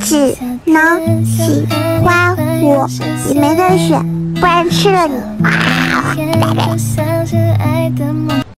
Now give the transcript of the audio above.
只能喜欢我你没得选，不然吃了你啊！拜拜